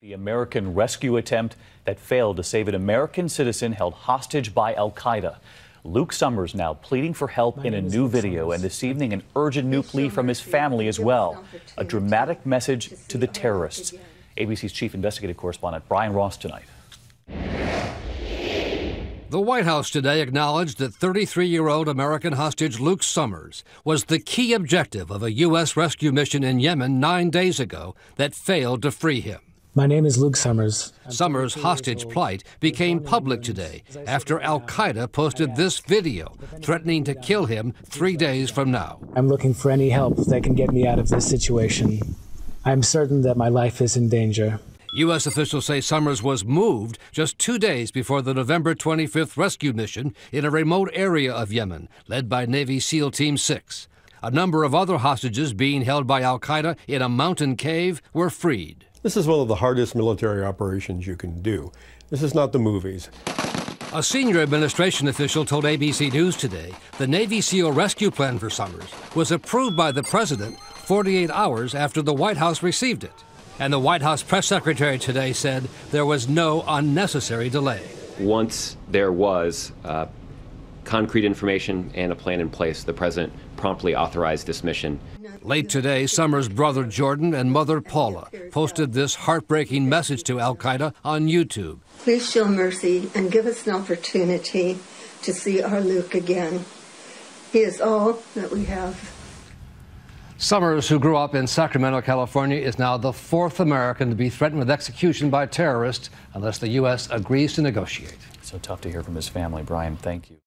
The American rescue attempt that failed to save an American citizen held hostage by Al Qaeda. Luke Somers now pleading for help in a new video, and this evening, an urgent new plea from his family as well. A dramatic message to the terrorists. ABC's chief investigative correspondent Brian Ross tonight. The White House today acknowledged that 33 year old American hostage Luke Somers was the key objective of a U.S. rescue mission in Yemen nine days ago that failed to free him. My name is Luke Somers. Somers' hostage plight became public today after uh, Al Qaeda posted this video threatening to uh, kill him uh, three days from now. I'm looking for any help that can get me out of this situation. I'm certain that my life is in danger. U.S. officials say Somers was moved just two days before the November 25th rescue mission in a remote area of Yemen, led by Navy SEAL Team 6. A number of other hostages being held by Al Qaeda in a mountain cave were freed. This is one of the hardest military operations you can do. This is not the movies. A senior administration official told ABC News today the Navy SEAL rescue plan for Somers was approved by the president 48 hours after the White House received it. And the White House press secretary today said there was no unnecessary delay. Once there was uh, concrete information and a plan in place, the president promptly authorized this mission. Late today, Somers' brother Jordan and mother Paula posted this heartbreaking message to Al Qaeda on YouTube. Please show mercy and give us an opportunity to see our Luke again. He is all that we have. Somers, who grew up in Sacramento, California, is now the fourth American to be threatened with execution by terrorists unless the U.S. agrees to negotiate. So tough to hear from his family. Brian, thank you.